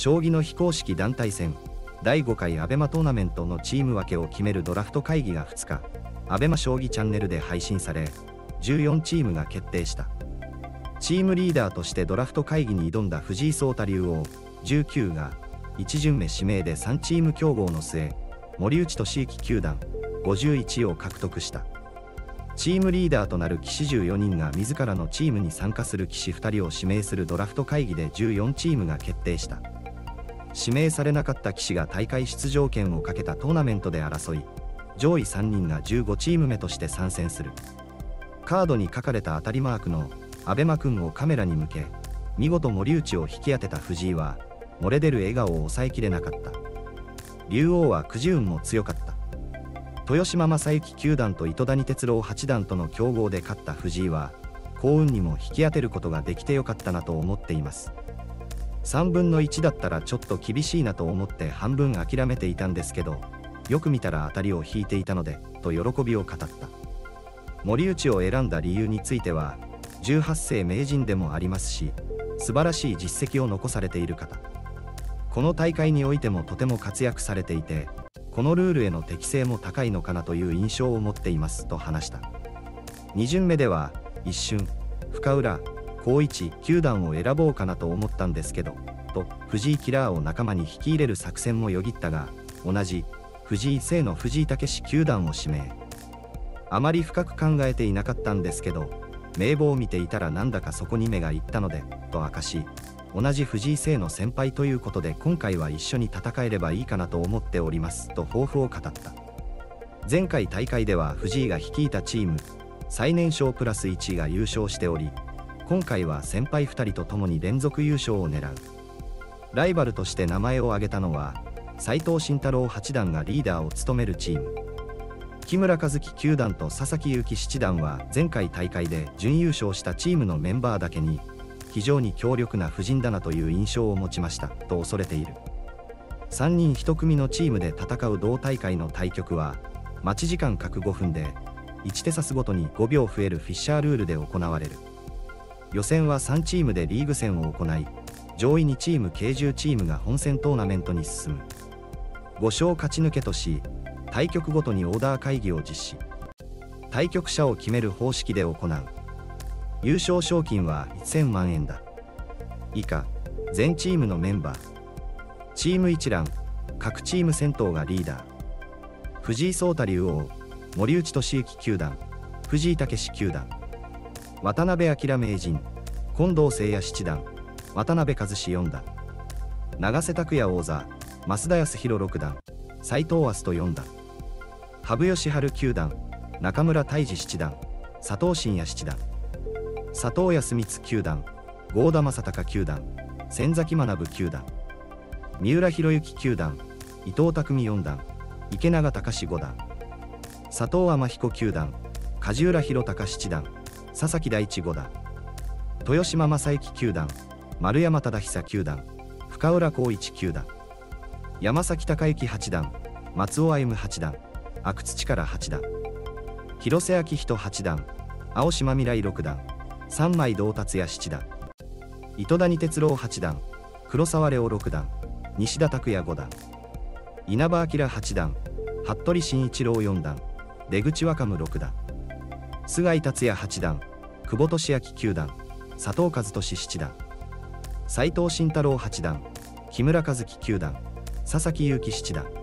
将棋の非公式団体戦。第5回アベマトーナメントのチーム分けを決めるドラフト会議が2日。アベマ将棋チャンネルで配信され14チームが決定した。チームリーダーとしてドラフト会議に挑んだ藤井聡太竜王。19が1巡目指名で3チーム競合の末森内俊之球団51を獲得した。チームリーダーとなる棋士14人が自らのチームに参加する棋士2人を指名するドラフト会議で14チームが決定した。指名されなかった棋士が大会出場権をかけたトーナメントで争い上位3人が15チーム目として参戦する。カードに書かれた当たりマークの阿部間君をカメラに向け見事森内を引き当てた藤井は漏れ出る笑顔を抑えきれなかった。竜王はくじ運も強かった豊島将之九段と糸谷哲郎八段との競合で勝った藤井は幸運にも引き当てることができてよかったなと思っています。3分の1だったらちょっと厳しいなと思って半分諦めていたんですけどよく見たら当たりを引いていたのでと喜びを語った。森内を選んだ理由については18世名人でもありますし素晴らしい実績を残されている方。この大会においてもとても活躍されていてこのルールへの適性も高いのかなという印象を持っていますと話した。2巡目では一瞬深浦光一球団を選ぼうかなと思ったんですけどと藤井キラーを仲間に引き入れる作戦もよぎったが同じ藤井聖の藤井武球団を指名あまり深く考えていなかったんですけど名簿を見ていたらなんだかそこに目がいったのでと明かし同じ藤井聖の先輩ということで今回は一緒に戦えればいいかなと思っておりますと抱負を語った。前回大会では藤井が率いたチーム最年少プラス1位が優勝しており今回は先輩2人と共に連続優勝を狙う。ライバルとして名前を挙げたのは斉藤慎太郎八段がリーダーを務めるチーム。木村和樹九段と佐々木勇気七段は前回大会で準優勝したチームのメンバーだけに非常に強力な布陣だなという印象を持ちましたと恐れている。3人1組のチームで戦う同大会の対局は待ち時間各5分で1手指すごとに5秒増えるフィッシャールールで行われる。予選は3チームでリーグ戦を行い上位2チーム計10チームが本戦トーナメントに進む。5勝勝ち抜けとし対局ごとにオーダー会議を実施。対局者を決める方式で行う。優勝賞金は1000万円だ。以下全チームのメンバー。チーム一覧各チーム先頭がリーダー。藤井聡太竜王森内俊之九段藤井武九段。渡辺明名人近藤誠也七段渡辺和志四段永瀬拓也王座増田康弘六段斎藤明日と四段羽生善治九段中村泰治七段佐藤真也七段佐藤康光九段郷田正孝九段千崎学九段三浦博之九段伊藤匠四段池永隆五段佐藤天彦九段梶浦弘隆七段佐々木大地五段豊島将之九段丸山忠久九段深浦光一九段山崎隆之八段松尾歩八段阿久津力八段広瀬明人八段青島未来六段三枚道達也七段糸谷哲郎八段黒沢レオ六段西田拓也五段稲葉明八段服部慎一郎四段出口若武六段菅井達也八段久保利明九段佐藤和俊七段斎藤慎太郎八段木村和樹九段佐々木勇気七段。